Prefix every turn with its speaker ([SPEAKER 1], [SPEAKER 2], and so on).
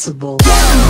[SPEAKER 1] sensible.